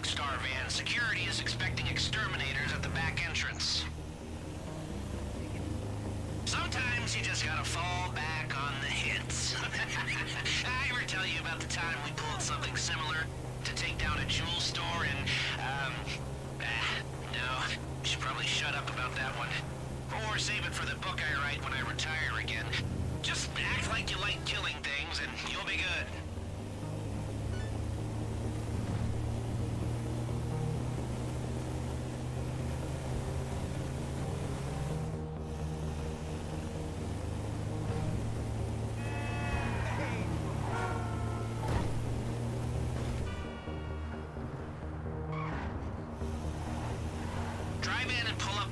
look, Starvan. Security is expecting exterminators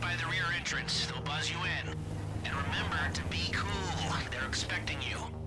by the rear entrance. They'll buzz you in. And remember to be cool. They're expecting you.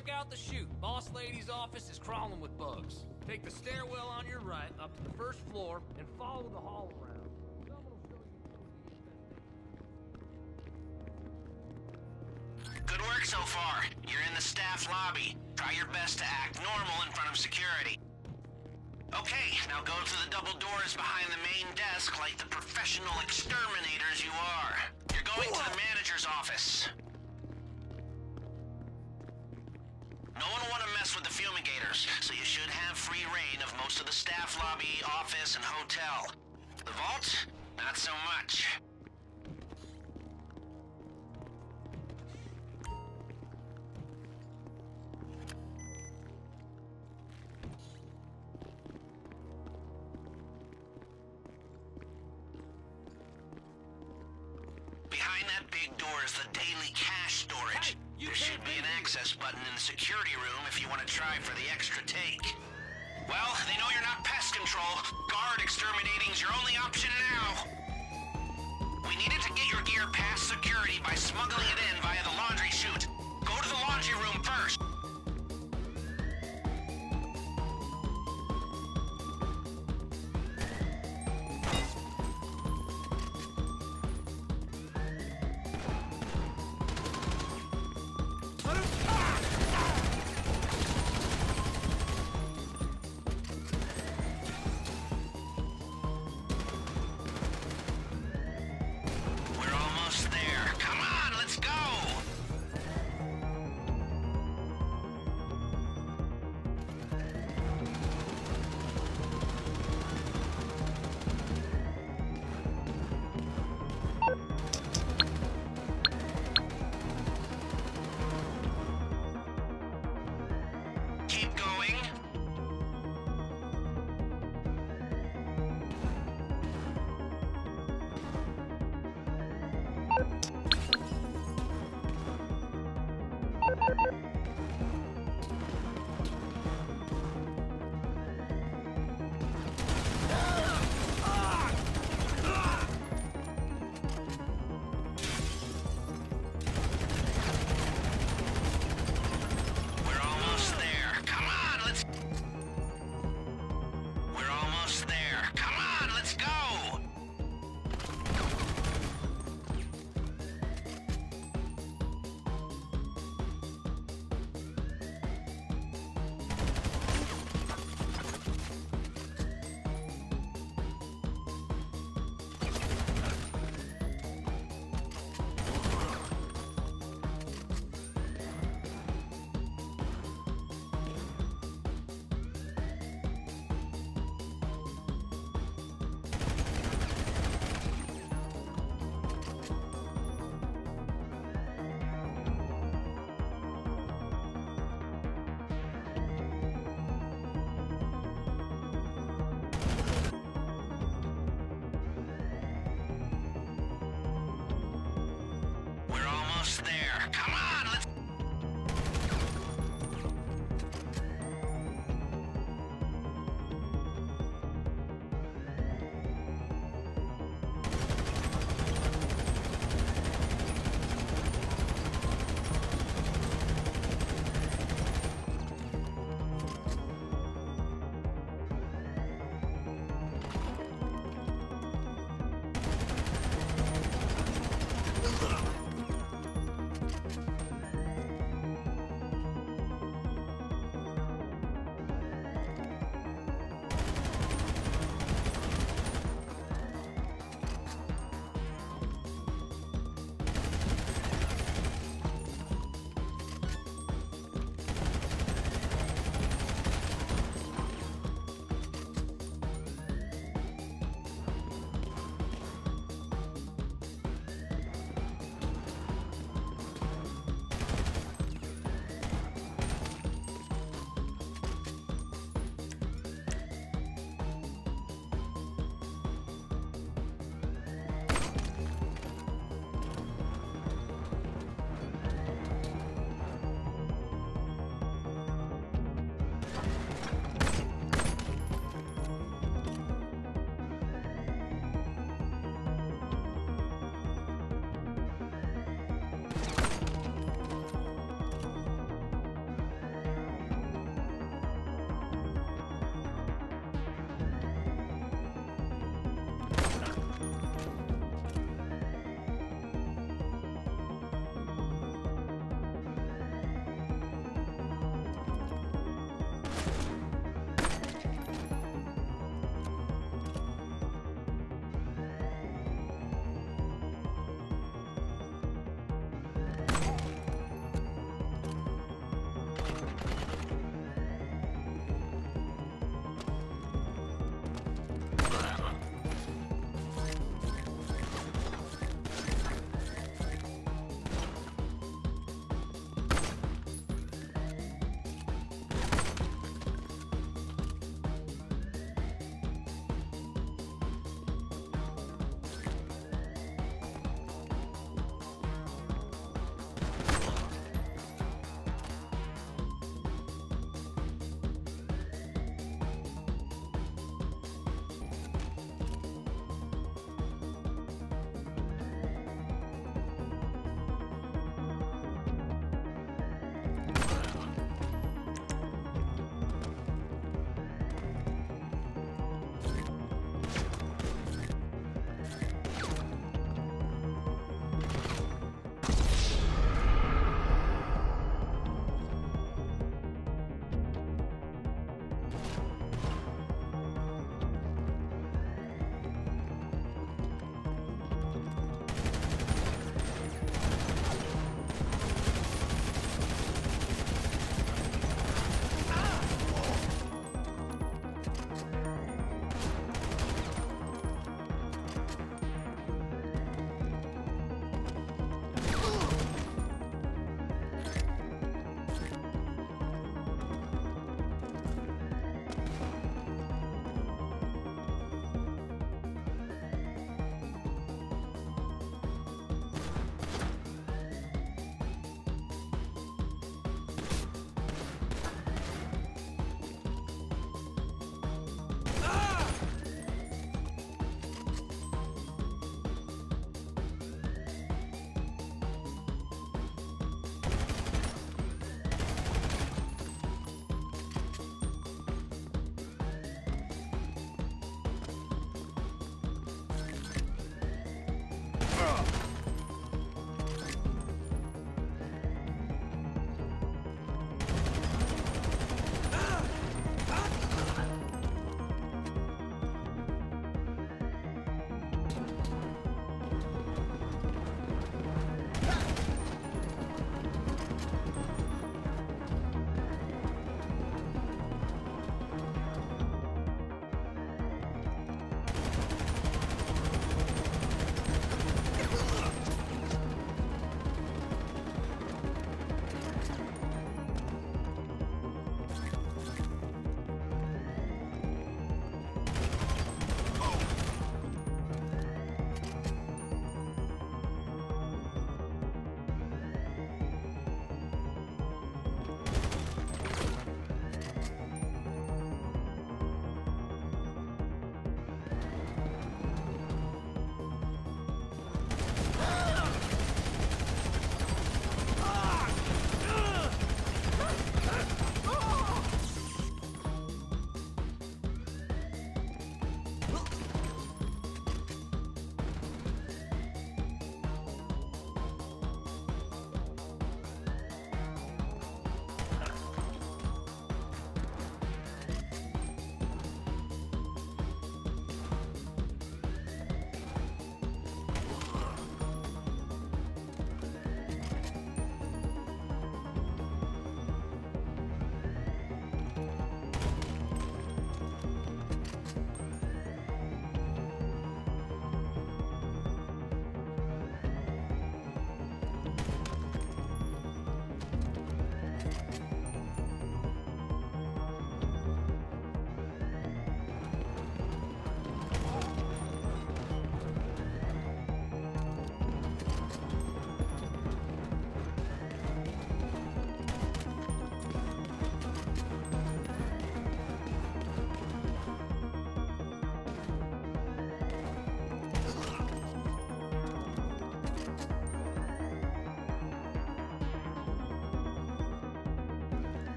Quick out the chute. Boss lady's office is crawling with bugs. Take the stairwell on your right up to the first floor and follow the hall around. Good work so far. You're in the staff lobby. Try your best to act normal in front of security. Okay, now go to the double doors behind the main desk like the professional exterminators you are. You're going to the manager's office. Mess fumigators, so you should have free reign of most of the staff lobby, office, and hotel. The vault? Not so much. Behind that big door is the daily cash storage. You there should be an access button in the security room if you want to try for the extra take. Well, they know you're not pest control. Guard exterminating's your only option now. We needed to get your gear past security by smuggling it in almost there.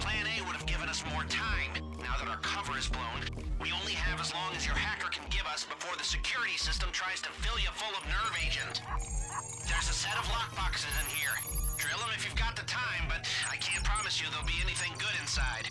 Plan A would have given us more time. Now that our cover is blown, we only have as long as your hacker can give us before the security system tries to fill you full of nerve agent. There's a set of lockboxes in here. Drill them if you've got the time, but I can't promise you there'll be anything good inside.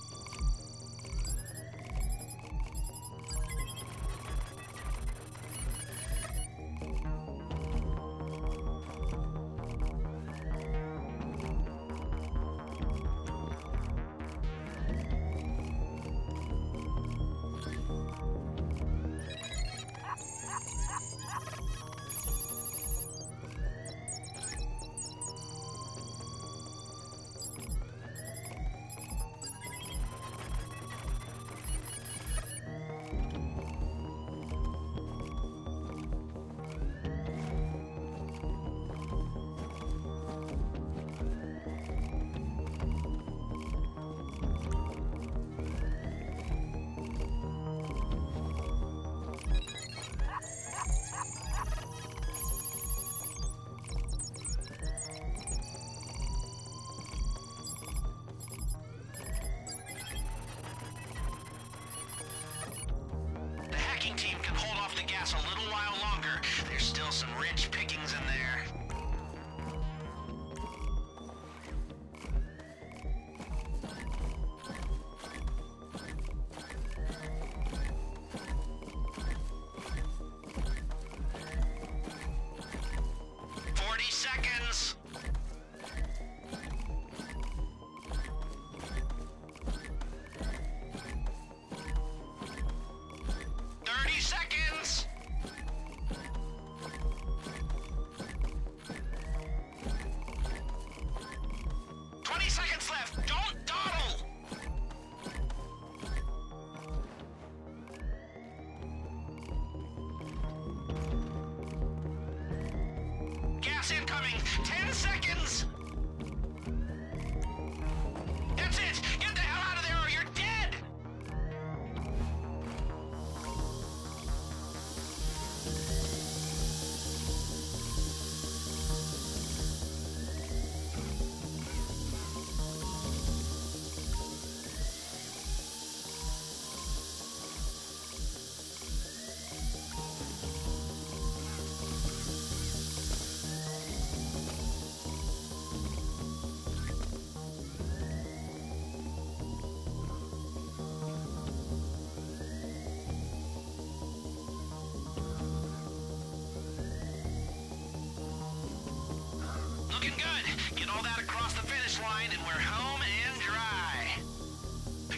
Get all that across the finish line and we're home and dry.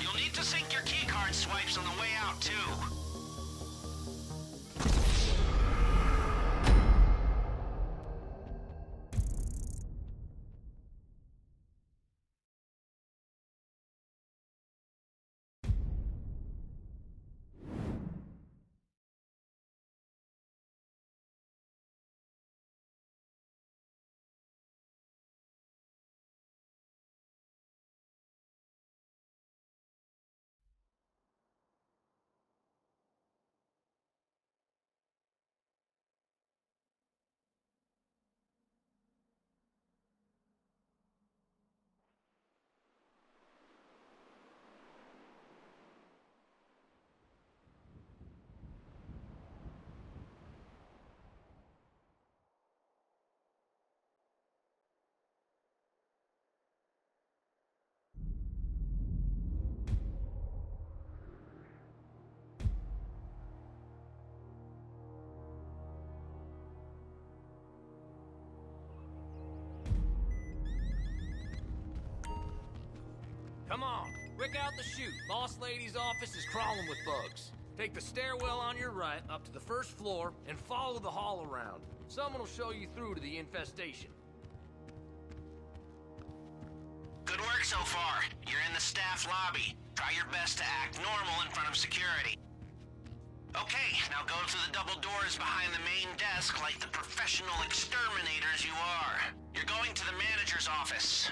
You'll need to sync your keycard swipes on the way Come on, rick out the chute. Boss lady's office is crawling with bugs. Take the stairwell on your right up to the first floor and follow the hall around. Someone will show you through to the infestation. Good work so far. You're in the staff lobby. Try your best to act normal in front of security. Okay, now go through the double doors behind the main desk like the professional exterminators you are. You're going to the manager's office.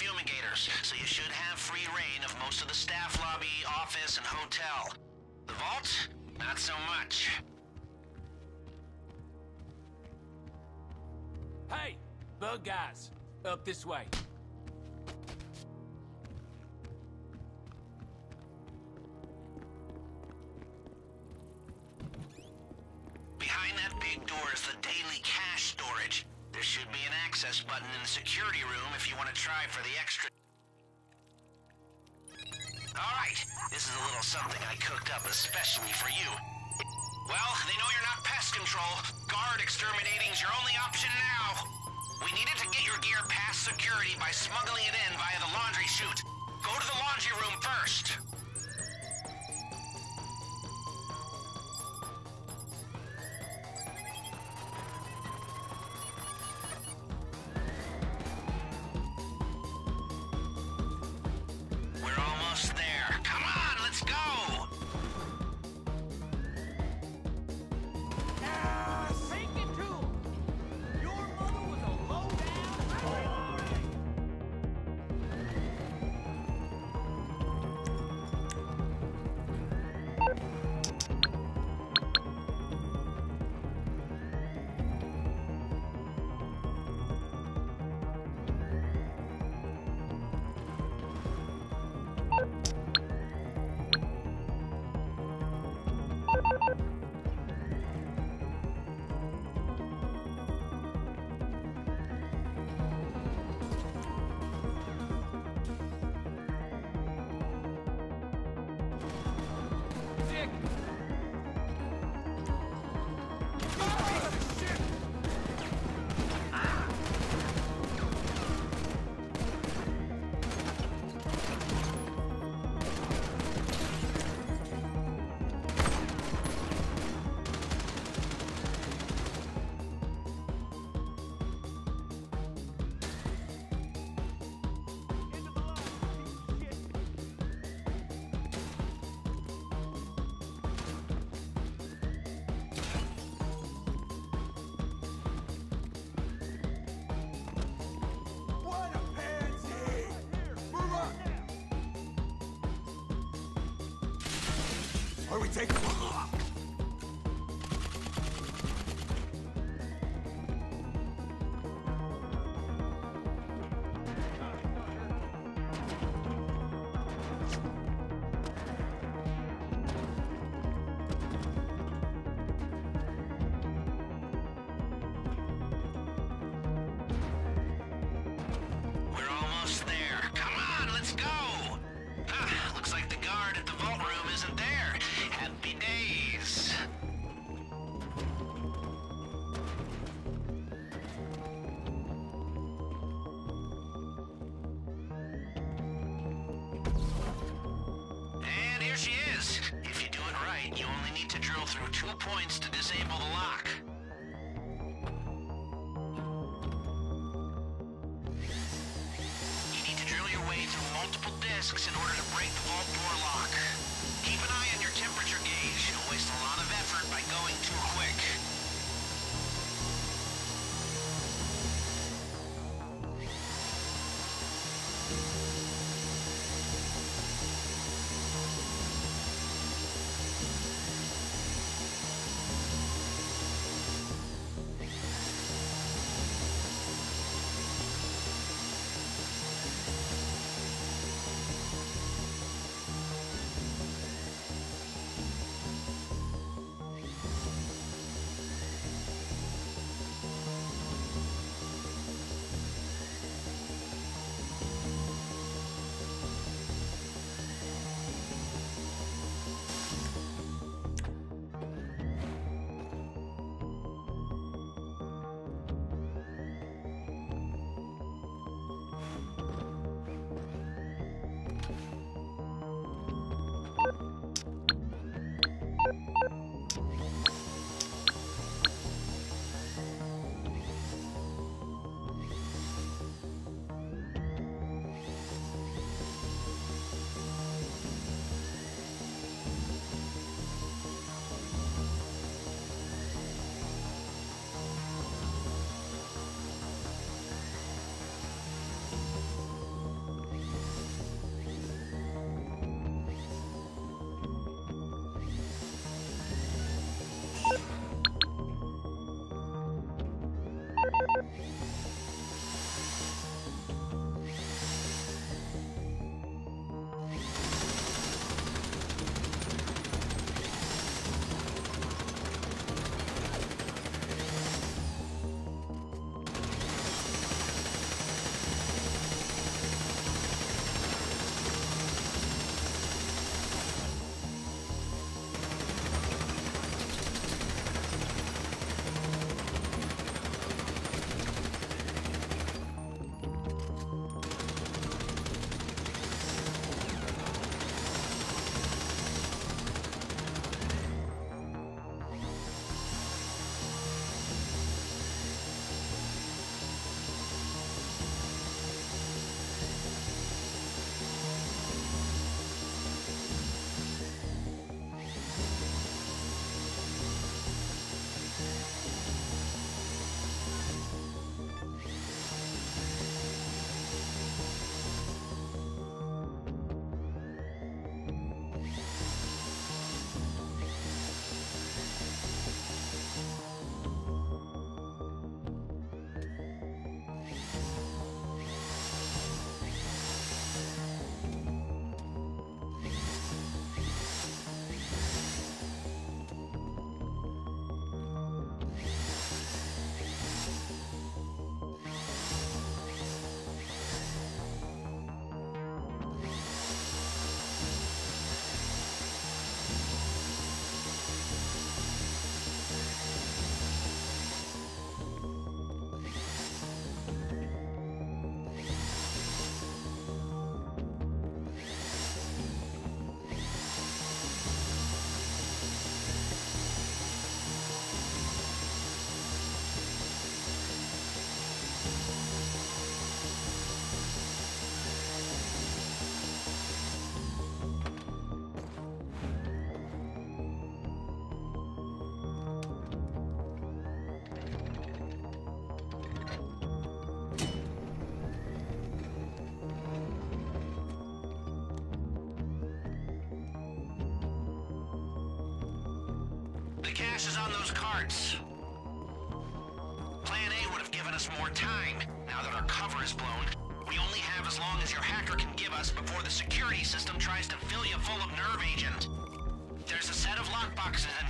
Fumigators, so you should have free reign of most of the staff lobby, office, and hotel. The vault? Not so much. Hey, bug guys, up this way. Behind that big door is the daily cash storage. There should be an access button in the security room try for the extra... Alright, this is a little something I cooked up especially for you. Well, they know you're not pest control. Guard exterminating's your only option now. We needed to get your gear past security by smuggling it in via the laundry chute. Go to the laundry room first. Are we taking? Those carts. Plan A would have given us more time. Now that our cover is blown, we only have as long as your hacker can give us before the security system tries to fill you full of nerve agent. There's a set of lockboxes in